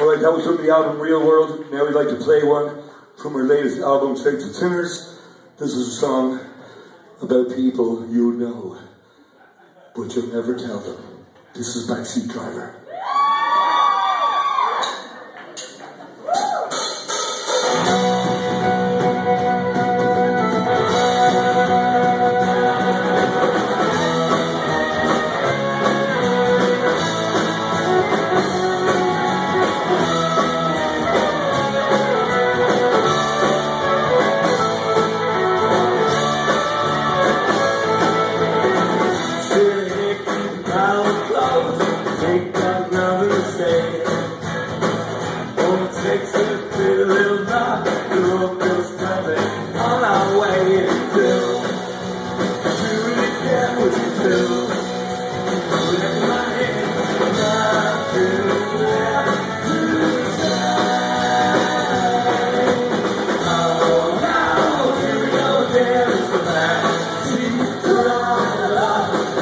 All right, that was from the album Real World. Now we'd like to play one from our latest album, and Sinners. This is a song about people you know, but you'll never tell them. This is Backseat Driver.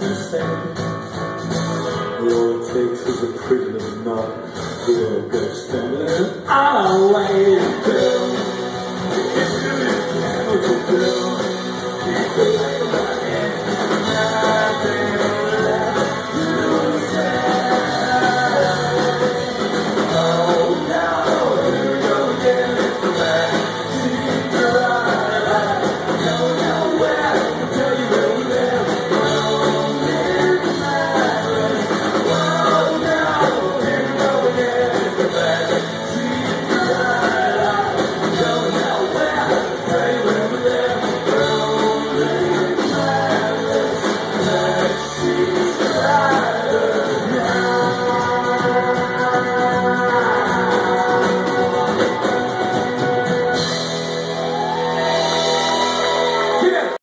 understand All it takes is a pregnant knot We all go standing our way Bill, it's a beautiful bill It's a